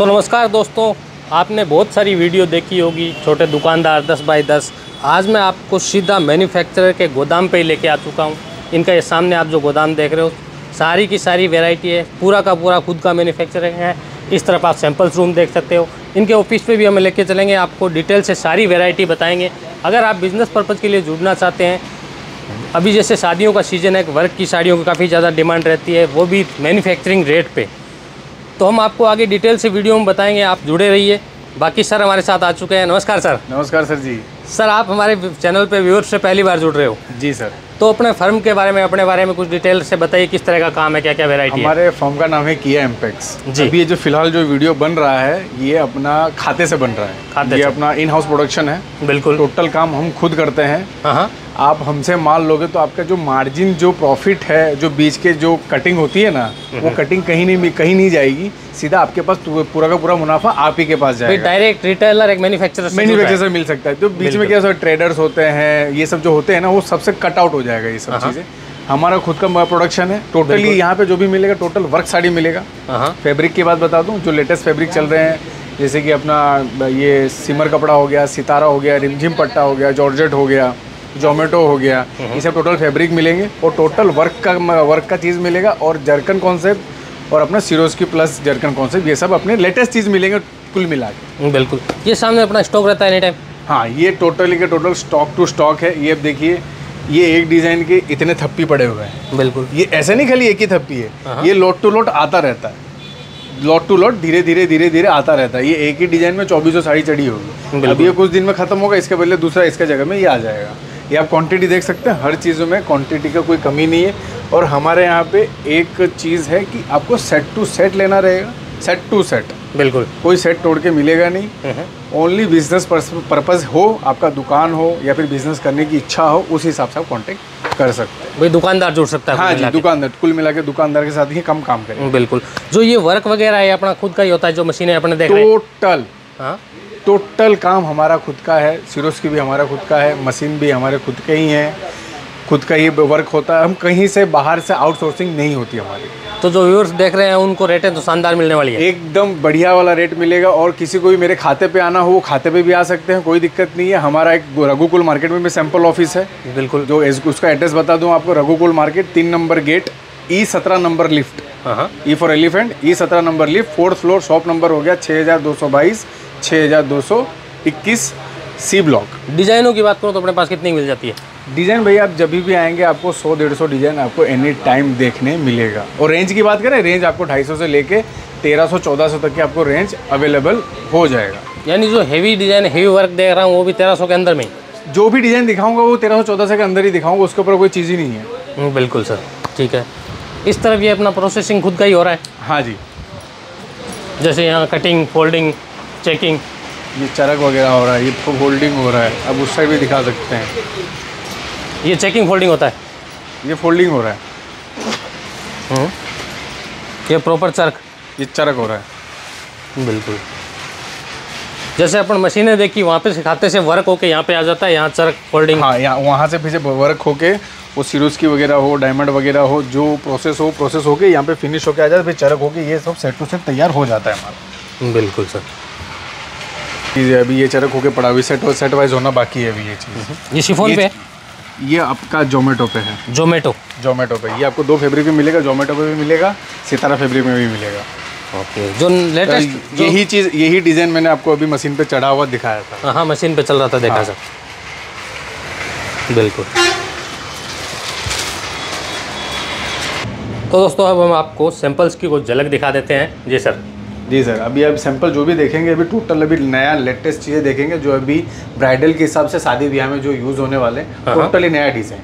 तो नमस्कार दोस्तों, आपने बहुत सारी वीडियो देखी होगी, छोटे दुकानदार 10 बाई 10 आज मैं आपको सीधा मैन्युफैक्चरर के गोदाम पे ही लेके आ चुका हूँ। इनका ये सामने आप जो गोदाम देख रहे हो, सारी की सारी वैरायटी है, पूरा का पूरा खुद का मैन्युफैक्चरिंग है। इस तरफ़ आप सैम्पल्स रूम देख सकते हो। इनके ऑफ़िस पे भी हमें लेके चलेंगे, आपको डिटेल से सारी वैरायटी बताएँगे। अगर आप बिज़नेस पर्पज़ के लिए जुड़ना चाहते हैं, अभी जैसे शादियों का सीज़न है वर्क की साड़ियों की काफ़ी ज़्यादा डिमांड रहती है, वो भी मैन्युफैक्चरिंग रेट पे। तो हम आपको आगे डिटेल से वीडियो में बताएँगे आप जुड़े रहिए। बाकी सर हमारे साथ आ चुके हैं। नमस्कार सर नमस्कार सर जी। सर आप हमारे चैनल पे व्यूअर्स से पहली बार जुड़ रहे हो। जी सर तो अपने फर्म के बारे में अपने बारे में कुछ डिटेल से बताइए किस तरह का काम है क्या क्या वेराइटी है? हमारे फर्म का नाम है किया एम्पेक्स जी। अभी ये जो फ़िलहाल जो वीडियो बन रहा है ये अपना खाते से बन रहा है। खाते ये अपना इन हाउस प्रोडक्शन है। बिल्कुल। टोटल काम हम खुद करते हैं। हाँ हाँ। आप हमसे माल लोगे तो आपका जो मार्जिन जो प्रॉफिट है जो बीच के जो कटिंग होती है ना वो कटिंग कहीं नहीं कहीं नहीं जाएगी। सीधा आपके पास पूरा का पूरा मुनाफा आप ही के पास जाएगा। डायरेक्ट रिटेलर एक मैन्युफैक्चरर से जुड़ मैन्युफैक्चर से मिल सकता है। तो बीच में क्या सब ट्रेडर्स होते हैं ये सब जो होते हैं ना वो सबसे कट आउट हो जाएगा ये सब हाँ। चीज़ें। हमारा खुद का प्रोडक्शन है। टोटली यहाँ पे जो भी मिलेगा टोटल वर्क साड़ी मिलेगा। फैब्रिक की बात बता दूँ जो लेटेस्ट फैब्रिक चल रहे हैं जैसे कि अपना ये सिमर कपड़ा हो गया सितारा हो गया रिमझिम पट्टा हो गया जॉर्जेट हो गया। जोमेटो हो गया ये सब टोटल फैब्रिक मिलेंगे और टोटल वर्क का वर्क का चीज़ मिलेगा और जर्कन कॉन्सेप्ट और अपना सिरोज की प्लस जर्कन कॉन्सेप्ट ये सब अपने लेटेस्ट चीज़ मिलेंगे कुल मिला के। बिल्कुल। ये सामने अपना स्टॉक रहता है एनी टाइम हाँ ये टोटली के टोटल स्टॉक टू स्टॉक है। ये अब देखिए ये एक डिज़ाइन के इतने थप्पी पड़े हुए हैं। बिल्कुल। ये ऐसे नहीं खाली एक ही थप्पी है ये लोट टू लोट आता रहता है। लॉट टू लॉट धीरे धीरे धीरे धीरे आता रहता है। ये एक ही डिज़ाइन में चौबीसों साड़ी चढ़ी होगी। अब ये कुछ दिन में खत्म होगा इसके पहले दूसरा इसके जगह में ये आ जाएगा। ये आप क्वांटिटी देख सकते हैं हर चीज़ों में क्वांटिटी का कोई कमी नहीं है। और हमारे यहाँ पे एक चीज़ है कि आपको सेट टू सेट लेना रहेगा। सेट टू सेट बिल्कुल। कोई सेट तोड़ के मिलेगा नहीं। ओनली बिज़नेस पर्पज़ हो आपका दुकान हो या फिर बिज़नेस करने की इच्छा हो उस हिसाब से आप कॉन्टेक्ट कर सकते हैं। भाई दुकानदार जुड़ सकता है हाँ जी। दुकानदार कुल मिला के दुकानदार के साथ ही कम काम करें बिल्कुल। जो ये वर्क वगैरह है अपना खुद का ही होता है जो मशीनें अपने देख टोटल हाँ। टोटल काम हमारा खुद का है सिरोस की भी हमारा खुद का है मशीन भी हमारे खुद के ही हैं खुद का ही वर्क होता है। हम कहीं से बाहर से आउटसोर्सिंग नहीं होती हमारी। तो जो व्यूअर्स देख रहे हैं उनको रेटें तो शानदार मिलने वाली है। एकदम बढ़िया वाला रेट मिलेगा और किसी को भी मेरे खाते पे आना हो वो खाते पे भी आ सकते हैं कोई दिक्कत नहीं है। हमारा एक रघुकुल मार्केट में भी सैंपल ऑफ़िस है। बिल्कुल। जो उसका एड्रेस बता दूँ आपको रघुकुल मार्केट तीन नंबर गेट ई सत्रह number lift E for elephant E सत्रह number lift fourth floor shop number हो गया छः हज़ार दो सौ बाईस। छः हज़ार दो सौ इक्कीस सी ब्लॉक। डिजाइनों की बात करूँ तो अपने पास कितनी मिल जाती है? डिज़ाइन भैया आप जब भी आएँगे आपको 100 डेढ़ सौ डिज़ाइन आपको एनी टाइम देखने मिलेगा। और रेंज की बात करें रेंज आपको 250 से लेके 1300 1400 तक की आपको रेंज अवेलेबल हो जाएगा। यानी जो हेवी डिज़ाइन हेवी वर्क देख रहा हूँ वो भी तेरह सौ के अंदर में? जो भी डिज़ाइन दिखाऊँगा वो 1300 1400 के अंदर ही दिखाऊँगा उसके ऊपर कोई चीज़ ही नहीं है। हम्म, बिल्कुल सर ठीक है। इस तरफ़ ये अपना प्रोसेसिंग खुद का ही हो रहा है? हाँ जी। जैसे यहाँ कटिंग फोल्डिंग चेकिंग ये चरक वगैरह हो रहा है ये फोल्डिंग हो रहा है। अब उस साइड भी दिखा सकते हैं। ये चेकिंग फोल्डिंग होता है। ये फोल्डिंग हो रहा है। हम्म। ये प्रॉपर चरक। ये चरक हो रहा है। बिल्कुल। जैसे अपन मशीनें देखी वहाँ पे सिखाते से वर्क होके यहाँ पे आ जाता है यहाँ चरक फोल्डिंग हाँ यहाँ वहाँ से पीछे वर्क होके वो सिरोज की वगैरह हो डायमंड वगैरह हो जो प्रोसेस हो प्रोसेस होके यहाँ पे फिनिश होके आ जाता है फिर चरक होके ये सब सेट टू सेट तैयार हो जाता है हमारा। बिल्कुल सर चीज़ है अभी ये चरक होके पड़ा हुई सेट सेट वाइज होना बाकी है अभी ये चीज़। ये शिफोन पे? है ये आपका जोमेटो पे है। जोमेटो। जोमेटो पे। ये आपको दो फैब्रिक में मिलेगा जोमेटो पे भी मिलेगा सितारा फैब्रिक में भी मिलेगा। ओके जो लेटेस्ट तो यही चीज़ यही डिज़ाइन मैंने आपको अभी मशीन पे चढ़ा हुआ दिखाया था। हाँ हाँ मशीन पे चल रहा था देखा हाँ। सर। बिल्कुल। तो दोस्तों अब हम आपको सैंपल्स की कुछ झलक दिखा देते हैं। जी सर। जी सर अभी आप सैंपल जो भी देखेंगे अभी टोटल अभी नया लेटेस्ट चीज़ें देखेंगे जो अभी ब्राइडल के हिसाब से शादी ब्याह में जो यूज़ होने वाले हाँ। टोटली नया डिज़ाइन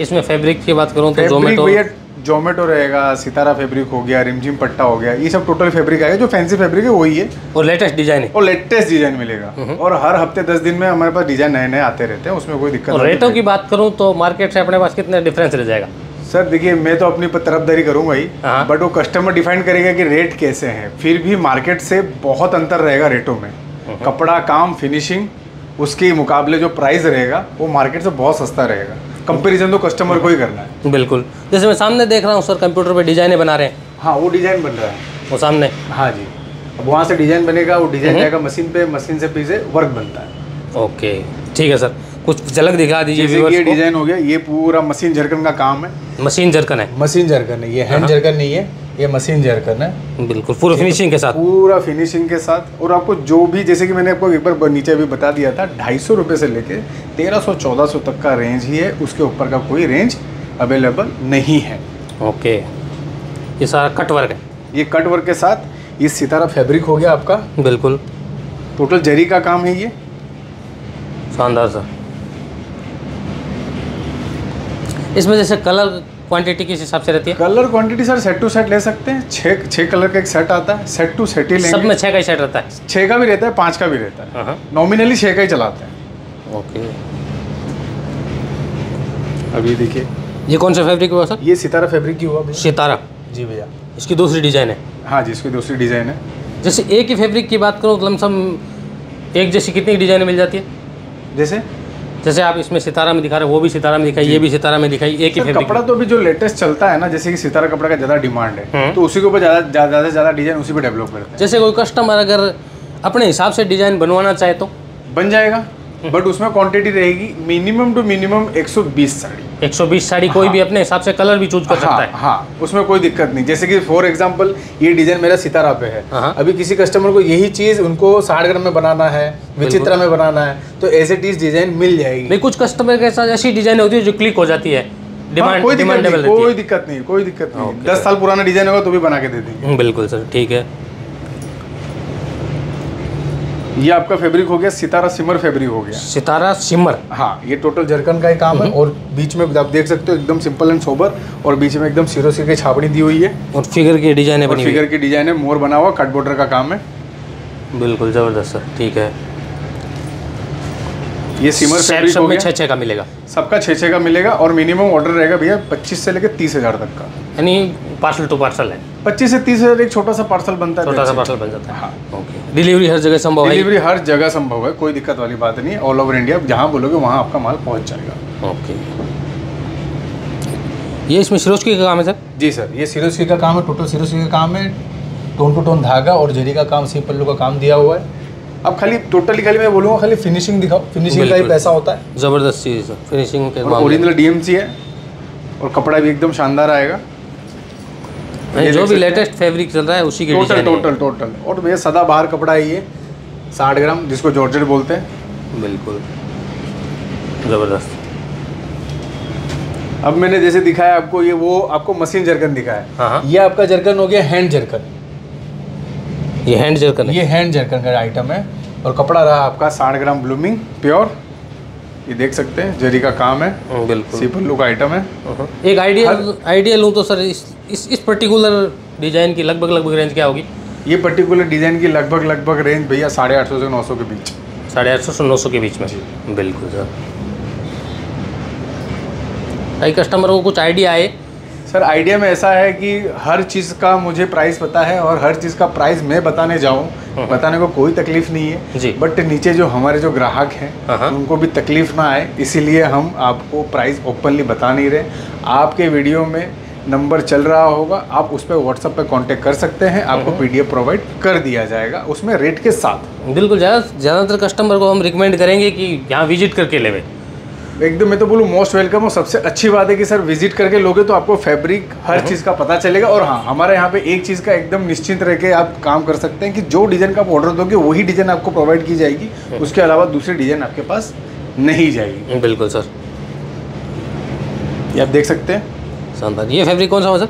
इसमें फैब्रिक की बात करूँ तो फैब्रिक जोमेटो भैया जोमेटो रहेगा सितारा फैब्रिक हो गया रिमझिम पट्टा हो गया ये सब टोटल फैब्रिक आएगा जो फैंसी फैब्रिक है वही है। और लेटेस्ट डिज़ाइन है। और लेटेस्ट डिज़ाइन मिलेगा। हम्म। और हर हफ़्ते दस दिन में हमारे पास डिज़ाइन नए नए आते रहते हैं उसमें कोई दिक्कत रेटों की बात करूँ तो मार्केट से अपने पास कितने डिफरेंस रह जाएगा? सर देखिए मैं तो अपनी तरफदारी करूँगा ही हाँ। बट वो कस्टमर डिफाइन करेगा कि रेट कैसे हैं। फिर भी मार्केट से बहुत अंतर रहेगा रेटों में। हम्म। कपड़ा काम फिनिशिंग उसके मुकाबले जो प्राइस रहेगा वो मार्केट से बहुत सस्ता रहेगा। कंपैरिजन तो कस्टमर को ही करना है। बिल्कुल। जैसे मैं सामने देख रहा हूँ सर कंप्यूटर पे डिजाइने बना रहे हैं। हाँ वो डिज़ाइन बन रहा है। वो सामने। हाँ जी। अब वहाँ से डिज़ाइन बनेगा वो डिज़ाइन जाएगा मशीन पे मशीन से पीछे वर्क बनता है। ओके। ठीक है सर। कुछ झलक दिखा दीजिए ये डिज़ाइन हो गया ये पूरा मशीन झरकन का काम है। मशीन जरकन है। मशीन झरकन है ये हैंड झरकन नहीं है ये मशीन झरकन है। बिल्कुल पूरा फिनिशिंग के साथ। पूरा फिनिशिंग के साथ। और आपको जो भी जैसे कि मैंने आपको एक बार नीचे भी बता दिया था ढाई सौ रुपये से लेके तेरह सौ चौदह सौ तक का रेंज ही है उसके ऊपर का कोई रेंज अवेलेबल नहीं है। ओके ये सारा कट वर्क है। ये कट वर्क के साथ ये सितारा फैब्रिक हो गया आपका। बिल्कुल। टोटल जरी का काम है ये। शानदार सर इसमें जैसे कलर क्वांटिटी किस हिसाब से रहती है? Colour quantity sir set to set ले सकते हैं। छः छः कलर का एक सेट आता है सेट टू सेट ही सब में छः का ही सेट रहता है। छः का भी रहता है पाँच का भी रहता है। हाँ। हाँ नॉमिनली छः का ही चलाते हैं। ओके अब ये देखिए। ये कौन सा फैब्रिक हुआ सर ये सितारा फैब्रिक की हुआ सितारा। जी भैया। इसकी दूसरी डिज़ाइन है। हाँ जी इसकी दूसरी डिज़ाइन है। जैसे एक ही फैब्रिक की बात करो तो लमसम एक जैसी कितनी डिज़ाइन मिल जाती है? जैसे? जैसे आप इसमें सितारा में दिखा रहे हो वो भी सितारा में दिखाई ये भी सितारा में दिखाई एक ही कपड़ा तो अभी जो लेटेस्ट चलता है ना जैसे कि सितारा कपड़ा का ज़्यादा डिमांड है हम्म। तो उसी के ऊपर ज़्यादा ज़्यादा से ज़्यादा डिज़ाइन उसी पर डेवलप करते हैं। जैसे कोई कस्टमर अगर अपने हिसाब से डिज़ाइन बनवाना चाहे तो। बन जाएगा बट उसमें क्वांटिटी रहेगी minimum two minimum 120 sari. 120 sari कोई भी अपने हिसाब से कलर भी चूज़ कर सकता हाँ। है हाँ उसमें कोई दिक्कत नहीं। जैसे कि फॉर एग्जांपल ये डिज़ाइन मेरा सितारा पे है। हाँ। अभी किसी कस्टमर को यही चीज़ उनको साठ ग्राम में बनाना है विचित्रा में बनाना है तो ऐसे टीज डिज़ाइन मिल जाएगी। नहीं कुछ कस्टमर के साथ ऐसी डिज़ाइन होती है जो क्लिक हो जाती है। हाँ, डिमांड कोई दिक्कत नहीं कोई दिक्कत नहीं दस साल पुराना डिज़ाइन होगा तो भी बना के दे देंगे। बिल्कुल सर ठीक है। ये आपका फैब्रिक हो गया सितारा सिमर फैब्रिक हो गया। सितारा सिमर। हाँ ये टोटल जरकन का ही काम है और बीच में आप देख सकते हो एकदम सिंपल एंड सोबर और बीच में एकदम सिरो सिर की छापड़ी दी हुई है। और फिगर की डिज़ाइन हुई। फिगर की डिज़ाइन है मोर बना हुआ कट बॉर्डर का काम है। है बिल्कुल ज़बरदस्त सर ठीक है। ये सिमर फैब्रिक सब हो में गया। छः छः का मिलेगा। सबका छः छः का मिलेगा और मिनिमम ऑर्डर रहेगा भैया पच्चीस से लेकर तीस हज़ार तक का। यानी पार्सल टू पार्सल है। पच्चीस से तीस हज़ार एक छोटा सा पार्सल बनता है छोटा सा पार्सल बन जाता है। हाँ। ओके डिलीवरी हर जगह संभव है? डिलीवरी हर जगह संभव है कोई दिक्कत वाली बात नहीं। ऑल ओवर इंडिया जहाँ बोलोगे वहाँ आपका माल पहुँच जाएगा। ओके ये इसमें सिरोस्की का काम है सर? जी सर। ये सिरोस्की का काम है टोटल सिरोस्की का काम है। टोन टू टोन धागा और जरी का काम सी पल्लू का काम दिया हुआ है। अब खाली टोटली खाली मैं बोलूँगा खाली फिनिशिंग दिखाओ। फिनिशिंग का ही पैसा होता है। ज़बरदस्त चीज़ सर। फिनिशिंग के। ओरिजिनल डीएमसी है। और कपड़ा भी एकदम शानदार आएगा। ये जो भी लेटेस्ट फैब्रिक चल रहा है उसी की टोटल टोटल टोटल और भैया सदा बाहर कपड़ा है ये साठ ग्राम जिसको जॉर्जेट बोलते हैं। बिल्कुल। ज़बरदस्त। अब मैंने जैसे दिखाया आपको ये वो आपको मशीन जरकन दिखाया। हाँ, हाँ। ये आपका जरकन हो गया हैंड जरकन। ये हैंड जर्कन ये हैंड जरकन का आइटम है। और कपड़ा रहा आपका साठ ग्राम ब्लूमिंग प्योर ये देख सकते हैं जरी का काम है हम्म, बिल्कुल। सी पल्लू आइटम है। एक आइडिया आइडिया लूँ तो सर इस इस इस पर्टिकुलर डिज़ाइन की लगभग लगभग रेंज क्या होगी? ये पर्टिकुलर डिज़ाइन की लगभग लगभग रेंज भैया साढ़े आठ सौ से नौ सौ के बीच। साढ़े आठ सौ से नौ सौ के बीच में? बिल्कुल सर। कई कस्टमर को कुछ आइडिया आए? सर आइडिया में ऐसा है कि हर चीज़ का मुझे प्राइस पता है और हर चीज़ का प्राइस मैं बताने जाऊँ बताने को कोई तकलीफ़ नहीं है जी। बट नीचे जो हमारे जो ग्राहक हैं हाँ। उनको भी तकलीफ़ ना आए इसीलिए हम आपको प्राइस ओपनली बता नहीं रहे आपके वीडियो में नंबर चल रहा होगा आप उस पर व्हाट्सएप पे कांटेक्ट कर सकते हैं आपको पीडीएफ प्रोवाइड कर दिया जाएगा उसमें रेट के साथ बिल्कुल ज़्यादातर कस्टमर को हम रिकमेंड करेंगे कि यहाँ विज़िट करके लेवे एकदम मैं तो बोलूँ मोस्ट वेलकम और सबसे अच्छी बात है कि सर विज़िट करके लोगे तो आपको फैब्रिक हर चीज़ का पता चलेगा। और हाँ हमारे यहाँ पे एक चीज़ का एकदम निश्चिंत रह के आप काम कर सकते हैं कि जो डिज़ाइन का आप ऑर्डर दोगे वही डिज़ाइन आपको प्रोवाइड की जाएगी। उसके अलावा दूसरी डिज़ाइन आपके पास नहीं जाएगी। बिल्कुल सर। ये आप देख सकते हैं। शानदार। ये फैब्रिक कौन सा हुआ सर?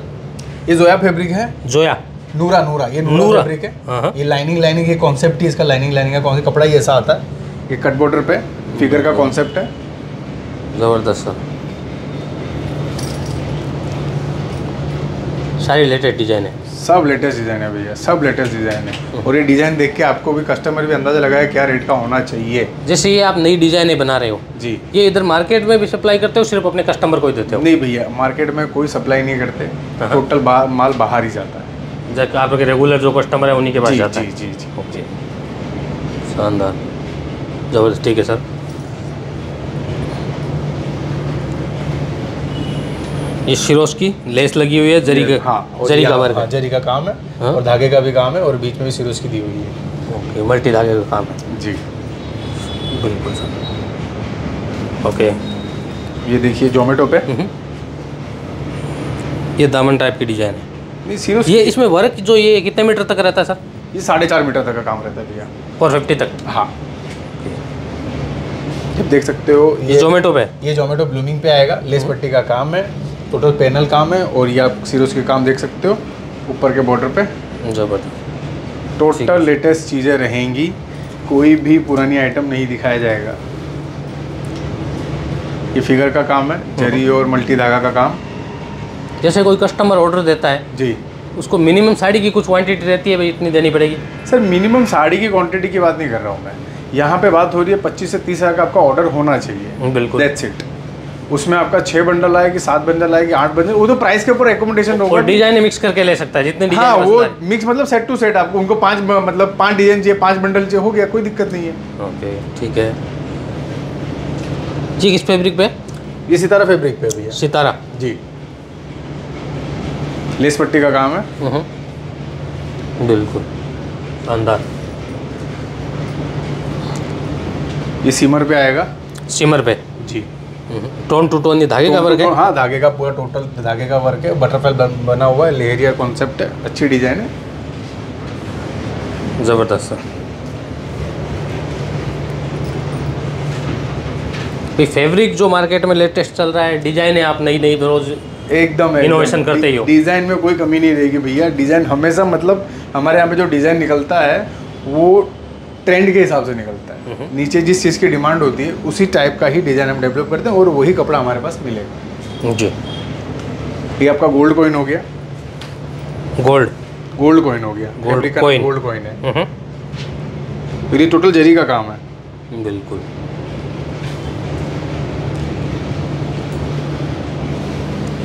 ये जोया फैब्रिक है। जोया। नूरा नूरा। ये नूरा नूरा। फैब्रिक है। हाँ, हाँ। ये लाइनिंग लाइनिंग ये कॉन्सेप्ट ही इसका लाइनिंग लाइनिंग का कौन सा कपड़ा ही ऐसा आता है। ये कट बॉर्डर पे फिगर का कॉन्सेप्ट है। ज़बरदस्त सर। सारी लेटेस्ट डिज़ाइन है। सब लेटेस्ट डिज़ाइन है भैया सब लेटेस्ट डिज़ाइन है। और ये डिज़ाइन देख के आपको भी कस्टमर भी अंदाज़ा लगाया क्या रेट का होना चाहिए। जैसे ये आप नई डिजाइनें बना रहे हो। जी। ये इधर मार्केट में भी सप्लाई करते हो सिर्फ़ अपने कस्टमर को ही देते हो? नहीं भैया मार्केट में कोई सप्लाई नहीं करते। हाँ। टोटल बा, माल बाहर ही जाता है। जब आपके रेगुलर जो कस्टमर है उन्हीं के पास जी जाता जी है जी जी। ओके। शानदार। ज़बरदस्त ठीक है सर। ये शिरोश की लेस लगी हुई है जरी का हाँ जरी का वर्क हाँ, जरी का काम है हाँ। और धागे का भी काम है और बीच में भी सिरोज की दी हुई है। ओके मल्टी धागे का काम है। जी। बिल्कुल सर। ओके। ये देखिए जोमेटो पे। हम्म। ये दामन टाइप की डिज़ाइन है। नहीं ये इसमें वर्क जो ये कितने मीटर तक रहता है सर? ये साढ़े चार मीटर तक का काम रहता है भैया। फोर फिफ्टी तक? हाँ। देख सकते हो ये जोमेटो पे? ये जोमेटो ब्लूमिंग पे आएगा लेस पट्टी का काम है। टोटल पैनल काम है और ये आप सिरोज के काम देख सकते हो ऊपर के बॉर्डर पे। ज़बरदस्त। टोटल लेटेस्ट चीज़ें रहेंगी कोई भी पुरानी आइटम नहीं दिखाया जाएगा। ये फिगर का काम है जरी और मल्टी धागा का काम। जैसे कोई कस्टमर ऑर्डर देता है जी। उसको मिनिमम साड़ी की कुछ क्वांटिटी रहती है भाई इतनी देनी पड़ेगी? सर मिनिमम साड़ी की क्वांटिटी की बात नहीं कर रहा हूँ मैं। यहाँ पे बात हो रही है पच्चीस से तीस हज़ार का आपका ऑर्डर होना चाहिए। बिल्कुल। दैट्स इट उसमें आपका छः बंडल आएगी सात बंडल आएगी आठ बंडल वो तो प्राइस के ऊपर एकोमोडेशन होगा। और डिज़ाइन मिक्स करके ले सकता है जितने हाँ वो मिक्स मतलब सेट टू सेट आपको उनको पाँच मतलब पाँच डिज़ाइन चाहिए पाँच बंडल चाहिए हो गया कोई दिक्कत नहीं है। ओके ठीक है। जी किस फैब्रिक पे? ये सितारा फैब्रिक पे भैया। सितारा। जी। लेस पट्टी का काम है। हम्म। बिल्कुल। शानदार ये सीमर पे आएगा। सिमर पे? जी। टोन टू टोन ये धागे का वर्क है? हाँ धागे का पूरा टोटल धागे का वर्क है। बटरफ्लाई बन, बना हुआ है लेहरियर कॉन्सेप्ट है अच्छी डिज़ाइन है। ज़बरदस्त सर। भाई फैब्रिक जो मार्केट में लेटेस्ट चल रहा है डिज़ाइन है आप नई नई रोज एकदम Innovation करते ही हो। डिज़ाइन में कोई कमी नहीं रहेगी भैया। डिज़ाइन हमेशा मतलब हमारे यहाँ पे जो डिज़ाइन निकलता है वो ट्रेंड के हिसाब से निकलता है। नीचे जिस चीज़ की डिमांड होती है उसी टाइप का ही डिज़ाइन हम डेवलप करते हैं और वही कपड़ा हमारे पास मिलेगा। जी। ये आपका गोल्ड कॉइन हो गया। गोल्ड गोल्ड कॉइन हो गया। Gold Fabric का coin। गोल्ड कॉइन है। फिर ये टोटल जरी का काम है। बिल्कुल।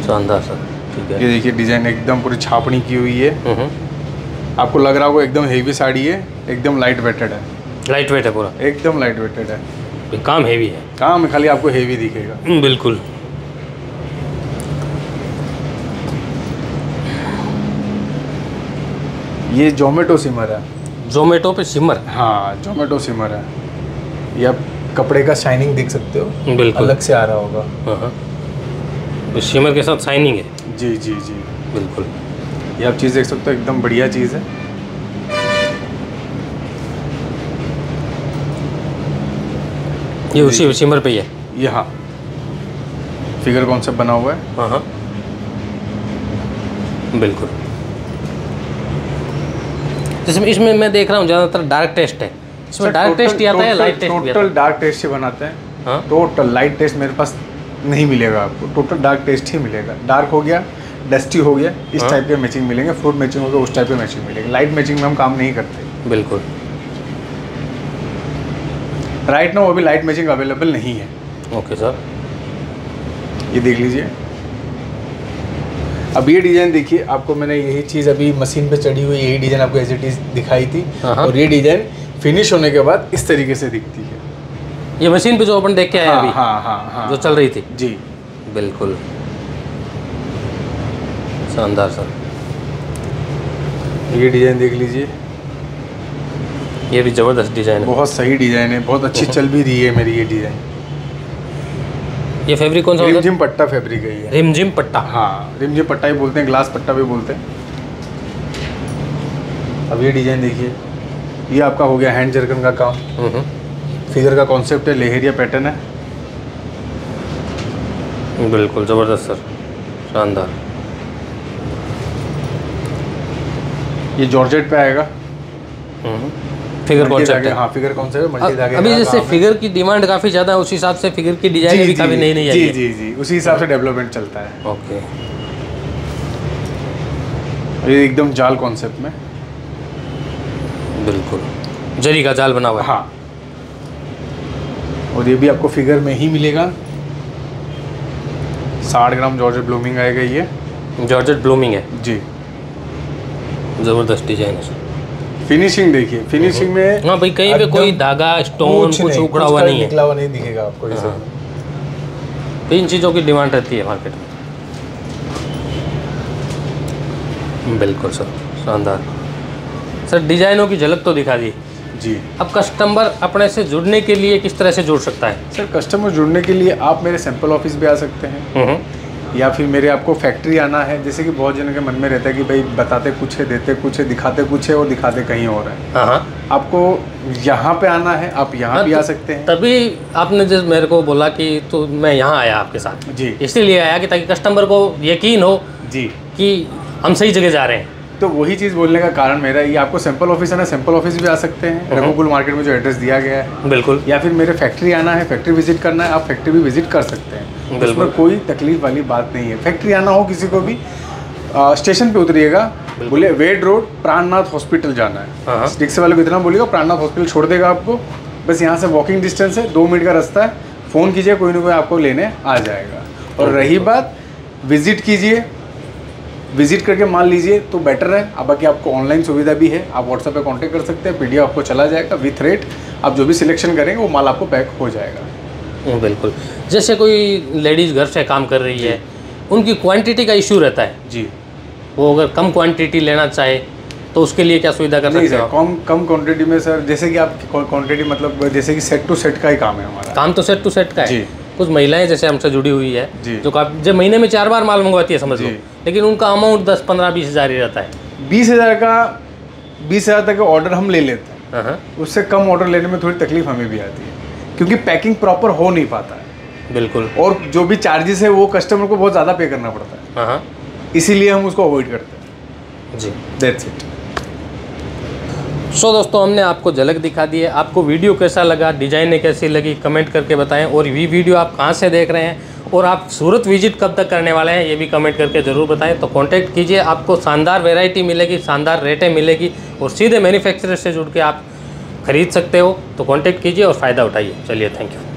शानदार सर। ठीक है। ये देखिए डिज़ाइन एकदम पूरी छापनी की हुई है। हम्म। आपको लग रहा होगा एकदम हेवी साड़ी है एकदम लाइट वेटेड है। लाइट वेट है पूरा। एकदम लाइट वेटेड है काम हैवी है। काम खाली आपको हेवी दिखेगा। हम्म, बिल्कुल। ये जोमेटो सिमर है। जोमेटो पे सिमर? हाँ जोमेटो सिमर है। ये आप कपड़े का शाइनिंग देख सकते हो। बिल्कुल। अलग से आ रहा होगा। हाँ हाँ। सिमर के साथ शाइनिंग है? जी जी जी। बिल्कुल। ये आप चीज़ देख सकते हो एकदम बढ़िया चीज़ है। ये उसी सिमर पे ही है। ये हाँ फिगर कॉन्सेप्ट बना हुआ है? हाँ हाँ। बिल्कुल। इसमें इसमें मैं देख रहा हूँ ज़्यादातर डार्क टेस्ट है। इसमें डार्क टेस्ट ही आता है light test total dark test से बनाते हैं। हाँ। टोटल लाइट टेस्ट मेरे पास नहीं मिलेगा आपको। टोटल डार्क टेस्ट ही मिलेगा। डार्क हो गया डस्टी हो गया इस हाँ। टाइप के मैचिंग मिलेंगे फ्रूट मैचिंग हो गया उस टाइप के मैचिंग मिलेगी। लाइट मैचिंग में हम काम नहीं करते। बिल्कुल। राइट नाउ अभी लाइट मैचिंग अवेलेबल नहीं है। ओके सर ये देख लीजिए। अब ये डिज़ाइन देखिए आपको मैंने यही चीज़ अभी मशीन पे चढ़ी हुई यही डिज़ाइन आपको एज इट इज़ दिखाई थी। हाँ, हाँ। और ये डिज़ाइन फिनिश होने के बाद इस तरीके से दिखती है। ये मशीन पे जो अपन देख के आए हाँ अभी हाँ हाँ हाँ। जो चल रही थी। जी। बिल्कुल। शानदार सर ये डिज़ाइन देख लीजिए। ये भी ज़बरदस्त डिज़ाइन है। बहुत सही डिज़ाइन है बहुत अच्छी चल भी रही है मेरी ये डिज़ाइन। ये फैब्रिक कौन सा रिमझिम पट्टा फैब्रिक है ये। रिमझिम पट्टा। हाँ रिमझिम पट्टा भी बोलते हैं ग्लास पट्टा भी बोलते हैं। अब ये डिज़ाइन देखिए ये आपका हो गया हैंड जर्कन का काम। हम्म, फिगर का कॉन्सेप्ट है लेहरिया पैटर्न है। बिल्कुल ज़बरदस्त सर। शानदार। ये जॉर्जेट पे आएगा। फिगर मल्टी कॉन्सेप्ट हाँ। फिगर कॉन्सेप्ट है मल्टी धागे अभी जैसे फिगर की डिमांड काफ़ी ज़्यादा है उस हिसाब से फिगर की डिज़ाइन भी काफ़ी नई नई जी जी जी। उसी हिसाब से डेवलपमेंट चलता है। ओके ये एकदम जाल कॉन्सेप्ट में। बिल्कुल। जरी का जाल बना हुआ है। हाँ। और ये भी आपको फिगर में ही मिलेगा। साठ ग्राम जॉर्जेट ब्लूमिंग आएगा ये। जॉर्जेट ब्लूमिंग है। जी। ज़बरदस्त डिज़ाइन है सर। फिनिशिंग देखिए फिनिशिंग हाँ, में हाँ भाई कहीं पे कोई धागा स्टोन कुछ उखड़ा हुआ नहीं है। निकला हुआ नहीं दिखेगा आपको हाँ। तो चीज़ों की डिमांड रहती है मार्केट में। बिल्कुल सर शानदार। सर डिजाइनों की झलक तो दिखा दी। जी। अब कस्टमर अपने से जुड़ने के लिए किस तरह से जुड़ सकता है? सर कस्टमर जुड़ने के लिए आप मेरे सैंपल ऑफ़िस भी आ सकते हैं। हम्म। या फिर मेरे आपको फैक्ट्री आना है जैसे कि बहुत जनों के मन में रहता है कि भाई बताते कुछ है देते कुछ है दिखाते कुछ है और दिखाते कहीं और है। हाँ हाँ। आपको यहाँ पे आना है आप यहाँ हाँ, भी आ तो सकते हैं। तभी आपने जिस मेरे को बोला कि तो मैं यहाँ आया आपके साथ। जी। इसलिए आया कि ताकि कस्टमर को यकीन हो जी। कि हम सही जगह जा रहे हैं। तो वही चीज़ बोलने का कारण मेरा ये आपको सैंपल ऑफ़िस है ना सैंपल ऑफ़िस भी आ सकते हैं। रघुकुल मार्केट में जो एड्रेस दिया गया है। बिल्कुल। या फिर मेरे फैक्ट्री आना है फैक्ट्री विज़िट करना है आप फैक्ट्री भी विज़िट कर सकते हैं। उसमें कोई तकलीफ़ वाली बात नहीं है। फैक्ट्री आना हो किसी को भी आ, स्टेशन पे उतरिएगा। बोले वेड रोड प्राणनाथ हॉस्पिटल जाना हाँ, हाँ। है। रिक्शे वाले को इतना बोलिएगा प्राणनाथ हॉस्पिटल छोड़ देगा आपको। बस यहाँ से वॉकिंग डिस्टेंस है दो मिनट का रास्ता है। फ़ोन कीजिए कोई ना कोई आपको लेने आ जाएगा। और रही बात विज़िट कीजिए। विज़िट करके मान लीजिए तो बेटर है। अब बाकी आपको ऑनलाइन सुविधा भी है। आप व्हाट्सएप पे कांटेक्ट कर सकते हैं पीडीएफ आपको चला जाएगा विथ रेट आप जो भी सिलेक्शन करेंगे वो माल आपको पैक हो जाएगा। हम्म, बिल्कुल। जैसे कोई लेडीज़ घर से काम कर रही है उनकी क्वांटिटी का इशू रहता है? जी। वो अगर कम क्वांटिटी लेना चाहे तो उसके लिए क्या सुविधा कर नहीं सर कम कम क्वांटिटी में सर जैसे कि आप क्वांटिटी मतलब जैसे कि सेट टू सेट का ही काम है हमारा। काम तो सेट टू सेट का है। जी। कुछ महिलाएँ जैसे हमसे जुड़ी हुई है जी। जो काफ़ी जो महीने में चार बार माल मंगवाती है समझ लो। लेकिन उनका अमाउंट दस पंद्रह बीस हज़ार ही रहता है। बीस हज़ार का बीस हज़ार तक का ऑर्डर हम ले लेते हैं। हाँ, हाँ, उससे कम ऑर्डर लेने में थोड़ी तकलीफ़ हमें भी आती है क्योंकि पैकिंग प्रॉपर हो नहीं पाता है। बिल्कुल। और जो भी चार्जेस है वो कस्टमर को बहुत ज़्यादा पे करना पड़ता है। हाँ हाँ। इसीलिए हम उसको अवॉइड करते हैं। जी। दैट्स इट सो so, दोस्तों हमने आपको झलक दिखा दी है। आपको वीडियो कैसा लगा डिजाइनें कैसी लगी कमेंट करके बताएँ। और ये वीडियो आप कहाँ से देख रहे हैं? और आप सूरत विज़िट कब तक करने वाले हैं, ये भी कमेंट करके ज़रूर बताएँ। तो कांटेक्ट कीजिए, आपको शानदार वैरायटी मिलेगी, शानदार रेटें मिलेगी और सीधे मैन्युफैक्चरर से जुड़ के आप खरीद सकते हो। तो कांटेक्ट कीजिए और फ़ायदा उठाइए। चलिए थैंक यू